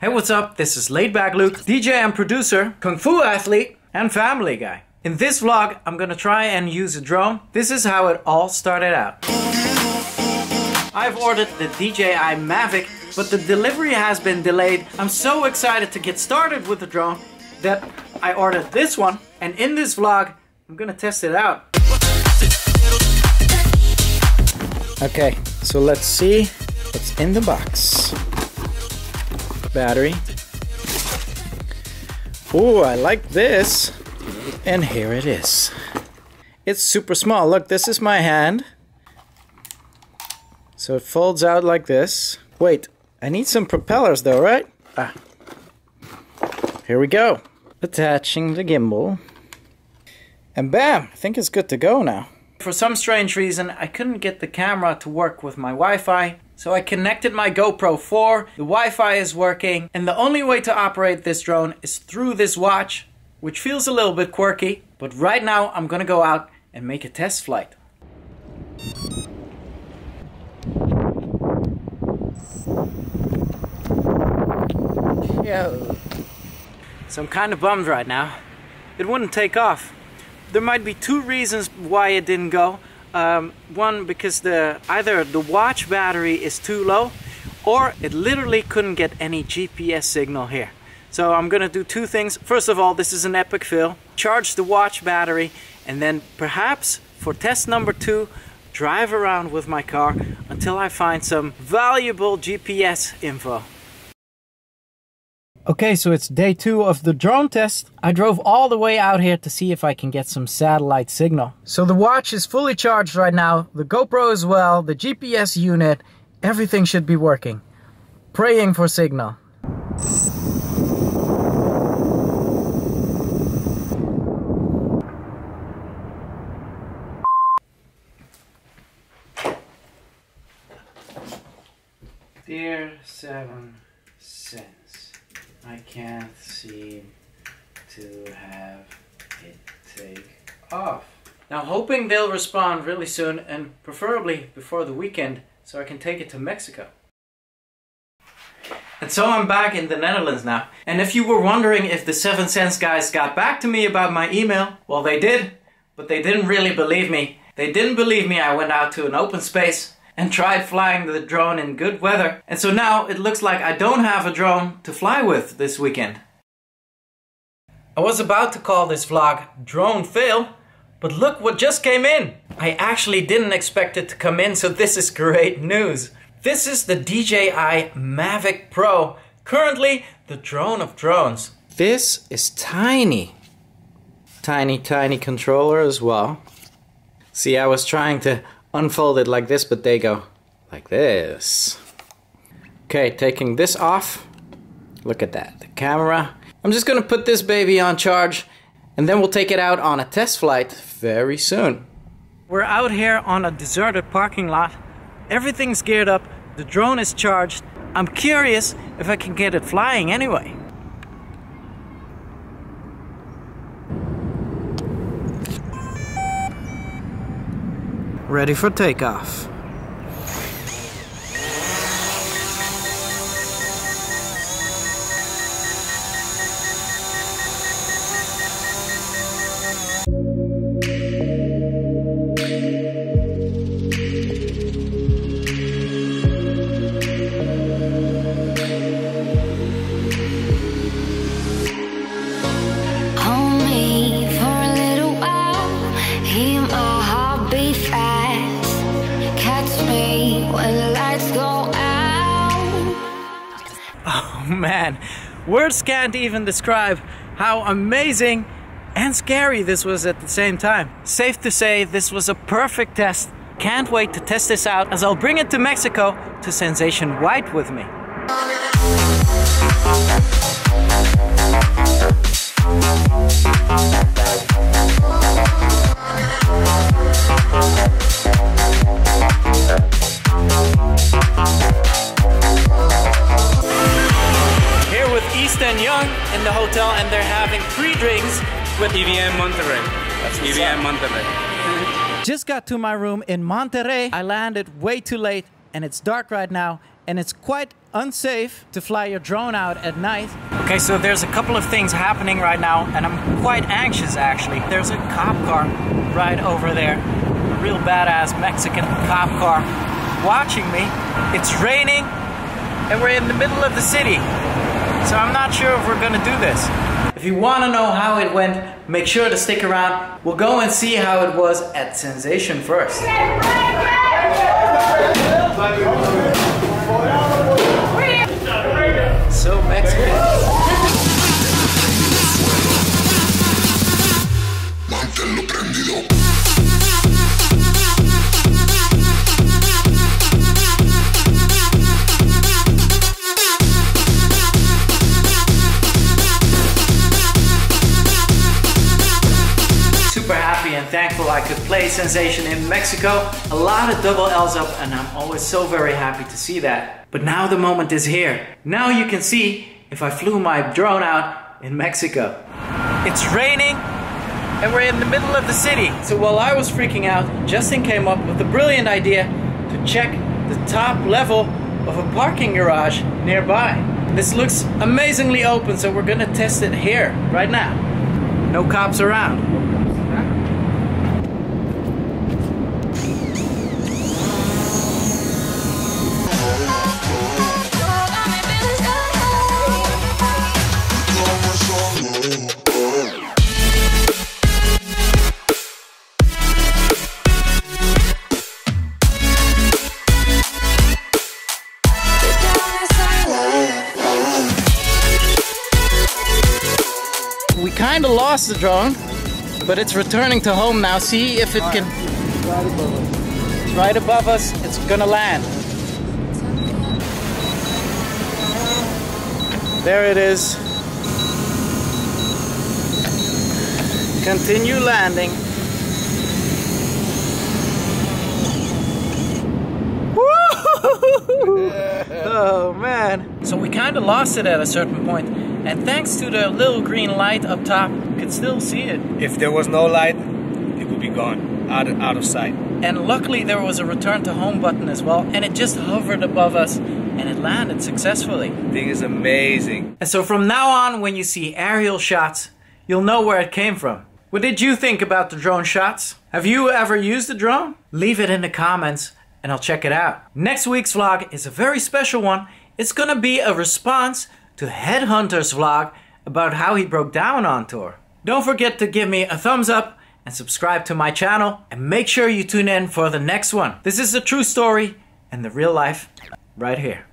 Hey, what's up? This is Laidback Luke, DJ and producer, Kung Fu athlete, and family guy. In this vlog, I'm gonna try and use a drone. This is how it all started out. I've ordered the DJI Mavic, but the delivery has been delayed. I'm so excited to get started with the drone that I ordered this one, and in this vlog, I'm gonna test it out. Okay, so let's see what's in the box battery. Oh, I like this. And here it is. It's super small. Look, this is my hand. So it folds out like this. Wait, I need some propellers though, right? Ah. Here we go. Attaching the gimbal. And bam, I think it's good to go now. For some strange reason, I couldn't get the camera to work with my Wi-Fi, so I connected my GoPro 4, the Wi-Fi is working, and the only way to operate this drone is through this watch, which feels a little bit quirky, but right now I'm gonna go out and make a test flight. Yeah. So I'm kind of bummed right now. It wouldn't take off. There might be two reasons why it didn't go. Um, one, because the either the watch battery is too low or it literally couldn't get any GPS signal here. So I'm gonna do two things. First of all, this is an epic fail. Charge the watch battery and then perhaps for test number two, drive around with my car until I find some valuable GPS info. Okay, so it's day two of the drone test. I drove all the way out here to see if I can get some satellite signal. So the watch is fully charged right now, the GoPro as well, the GPS unit, everything should be working. Praying for signal. Dear Seven Sense. I can't seem to have it take off. Now hoping they'll respond really soon and preferably before the weekend so I can take it to Mexico. And so I'm back in the Netherlands now. And if you were wondering if the 7 Sense guys got back to me about my email, well they did, but they didn't really believe me. They didn't believe me I went out to an open space and tried flying the drone in good weather. And so now it looks like I don't have a drone to fly with this weekend. I was about to call this vlog Drone Fail, but look what just came in. I actually didn't expect it to come in, so this is great news. This is the DJI Mavic Pro, currently the drone of drones. This is tiny. Tiny, tiny controller as well. See, I was trying to unfold it like this, but they go like this. Okay, taking this off. Look at that, the camera. I'm just gonna put this baby on charge and then we'll take it out on a test flight very soon. We're out here on a deserted parking lot. Everything's geared up, the drone is charged. I'm curious if I can get it flying anyway. Ready for takeoff. Oh man, words can't even describe how amazing and scary this was at the same time. Safe to say, this was a perfect test. Can't wait to test this out as I'll bring it to Mexico to Sensation White with me. And Young in the hotel, and they're having free drinks with EVM Monterrey. That's EVM. Monterrey. Just got to my room in Monterrey. I landed way too late and it's dark right now and it's quite unsafe to fly your drone out at night. Okay, so there's a couple of things happening right now, and I'm quite anxious actually. There's a cop car right over there, a real badass Mexican cop car watching me. It's raining, and we're in the middle of the city. So I'm not sure if we're gonna do this. If you wanna know how it went, make sure to stick around. We'll go and see how it was at Sensation first. Thankful I could play Sensation in Mexico. A lot of double L's up and I'm always so very happy to see that. But now the moment is here. Now you can see if I flew my drone out in Mexico. It's raining and we're in the middle of the city. So while I was freaking out, Justin came up with the brilliant idea to check the top level of a parking garage nearby. This looks amazingly open, so we're gonna test it here, right now. No cops around. Kind of lost the drone, but it's returning to home now. See if it can. It's right above us. It's gonna land. There it is. Continue landing. Oh man. So we kind of lost it at a certain point, and thanks to the little green light up top, you could still see it. If there was no light, it would be gone, out of, out of sight. And luckily there was a return to home button as well, and it just hovered above us and it landed successfully. Thing is amazing. And so from now on, when you see aerial shots, you'll know where it came from. What did you think about the drone shots? Have you ever used a drone? Leave it in the comments and I'll check it out. Next week's vlog is a very special one. It's gonna be a response to Headhunterz' vlog about how he broke down on tour. Don't forget to give me a thumbs up and subscribe to my channel and make sure you tune in for the next one. This is a true story and the real life right here.